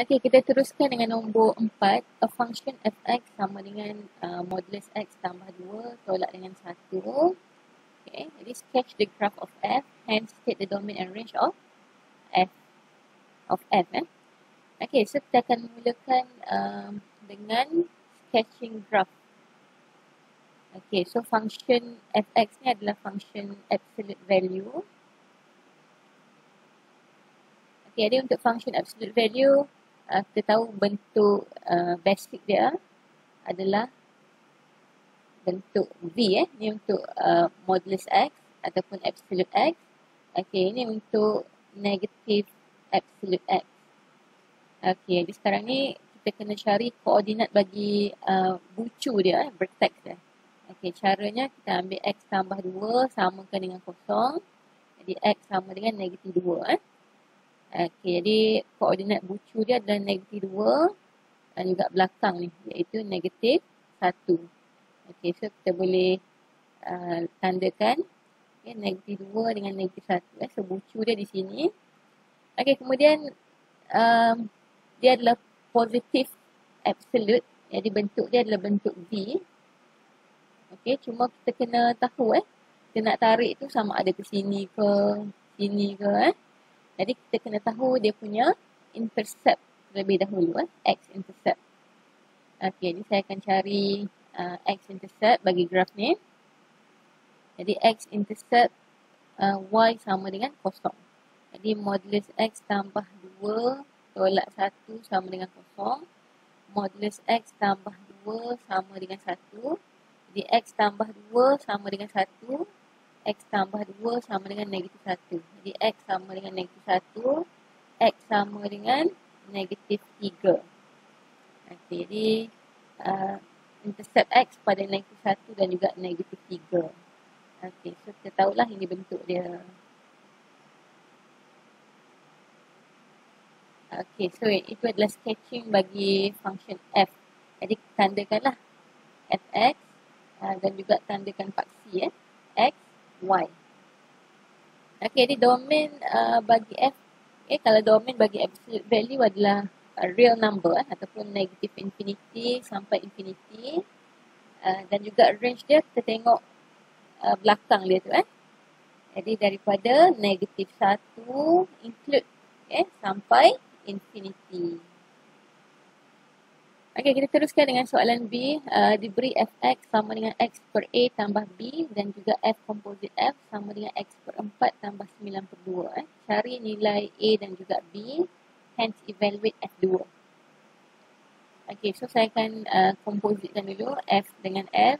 Okey, kita teruskan dengan nombor 4. A function fx sama dengan uh, modulus x tambah 2 tolak dengan 1. Okay, jadi sketch the graph of f, hence state the domain and range of f. Of f eh. Okay, so kita akan mulakan um, dengan sketching graph. Okay, so function fx ni adalah function absolute value. Okay, jadi untuk function absolute value, uh, kita tahu bentuk uh, basic dia adalah bentuk V eh. Ni untuk uh, modulus X ataupun absolute X. Okay, ini untuk negative absolute X. Okay, jadi sekarang ni kita kena cari koordinat bagi uh, bucu dia, eh, vertex dia. Okay, caranya kita ambil X tambah 2 samakan dengan kosong. Jadi X sama dengan negatif 2 eh. Okey, jadi koordinat bucu dia adalah negatif 2 dan juga belakang ni iaitu negatif 1. Okey, so kita boleh uh, tandakan okay, negatif 2 dengan negatif 1. Eh. So bucu dia di sini. Okey, kemudian um, dia adalah positif absolute. Jadi bentuk dia adalah bentuk V. Okey, cuma kita kena tahu eh. Kita nak tarik tu sama ada ke sini ke sini ke eh. Jadi kita kena tahu dia punya intercept terlebih dahulu eh, x intercept. Okey, jadi saya akan cari uh, x intercept bagi graf ni. Jadi x intercept uh, y sama dengan kosong. Jadi modulus x tambah 2 tolak 1 sama dengan kosong. Modulus x tambah 2 sama dengan 1. Jadi x tambah 2 sama dengan 1 X tambah 2 sama dengan negatif 1. Jadi X sama dengan negatif 1. X sama dengan negatif 3. Okay, jadi uh, intercept X pada negatif 1 dan juga negatif 3. Okay, so kita tahulah ini bentuk dia. Okay, so itu adalah sketching bagi function F. Jadi tandakanlah Fx uh, dan juga tandakan paksi eh. X Y. Okay, jadi domain uh, bagi F, okay, kalau domain bagi absolute value adalah uh, real number eh, ataupun negative infinity sampai infinity. Uh, dan juga range dia, kita tengok uh, belakang dia tu. Eh. Jadi daripada negative 1 include okay, sampai infinity. Okey, kita teruskan dengan soalan B. Uh, diberi fx sama dengan x per a tambah b dan juga f komposit f sama dengan x per 4 tambah 9 per 2. Eh. Cari nilai a dan juga b. Hence, evaluate f2. Okey, so saya akan uh, kompositkan dulu f dengan f.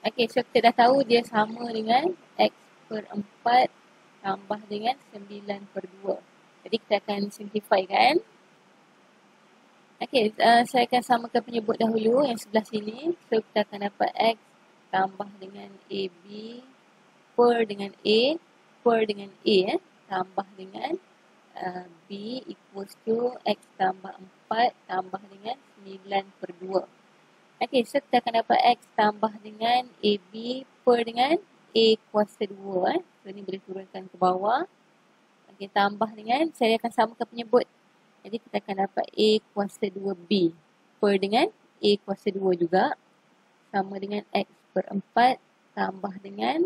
Okey, so kita dah tahu dia sama dengan X per 4 tambah dengan 9 per 2. Jadi kita akan simplify kan. Okey, uh, saya akan samakan penyebut dahulu yang sebelah sini. So kita akan dapat X tambah dengan AB per dengan A per dengan A eh, tambah dengan uh, B equals to X tambah 4 tambah dengan 9 per 2. Okey, so kita akan dapat X tambah dengan AB per dengan A kuasa 2. Eh. So, ni boleh turunkan ke bawah. Okey, tambah dengan, saya akan samakan penyebut. Jadi, kita akan dapat A kuasa 2B per dengan A kuasa 2 juga. Sama dengan X per 4 tambah dengan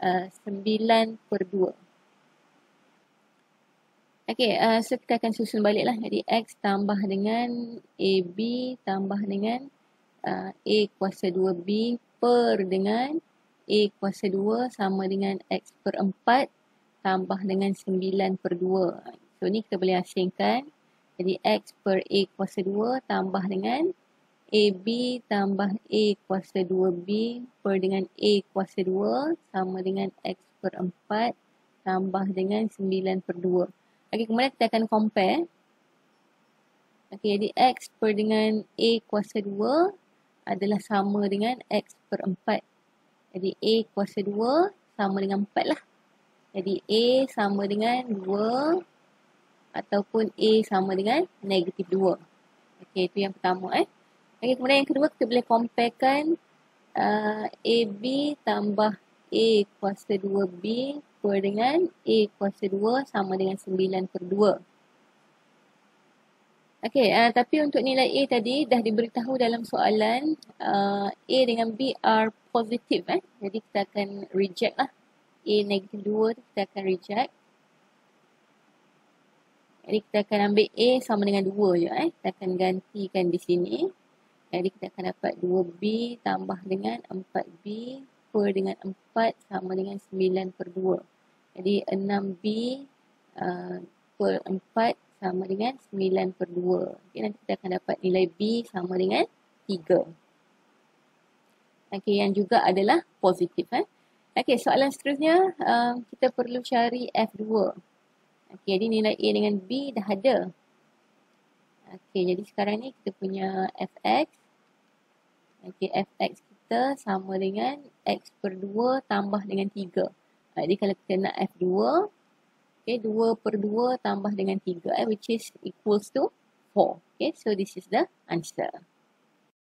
uh, 9 per 2. Okey, uh, so kita akan susun baliklah. Jadi, X tambah dengan AB tambah dengan uh, A kuasa 2B per dengan A kuasa 2 sama dengan X per 4 tambah dengan 9 per 2. So ni kita boleh asingkan. Jadi X per A kuasa 2 tambah dengan AB tambah A kuasa 2B per dengan A kuasa 2 sama dengan X per 4 tambah dengan 9 per 2. Okay, kemudian kita akan compare. Okay, jadi X per dengan A kuasa 2 adalah sama dengan X per 4. Jadi A kuasa 2 sama dengan 4 lah. Jadi A sama dengan 2 ataupun A sama dengan negatif 2. Okey, itu yang pertama eh. Okey, kemudian yang kedua kita boleh comparekan uh, AB tambah A kuasa 2B per dengan A kuasa 2 sama dengan 9 per 2. Okey, uh, tapi untuk nilai A tadi dah diberitahu dalam soalan uh, A dengan B are positif eh. Jadi kita akan reject lah. A negatif 2 kita akan reject. Jadi kita akan ambil A sama dengan 2 je eh. Kita akan gantikan di sini. Jadi kita akan dapat 2B tambah dengan 4B per dengan 4 sama dengan 9 per 2. Jadi 6B uh, per 4 sama dengan 9 per 2. Okay, nanti kita akan dapat nilai B sama dengan 3. Okay, yang juga adalah positif. Eh. Okay, soalan seterusnya um, kita perlu cari F2. Okay, jadi nilai A dengan B dah ada. Okay, jadi sekarang ni kita punya Fx. Okay, Fx kita sama dengan X per 2 tambah dengan 3. Jadi kalau kita nak F2, Okay, 2 per 2 tambah dengan 3, eh, which is equals to 4. Okay, so this is the answer.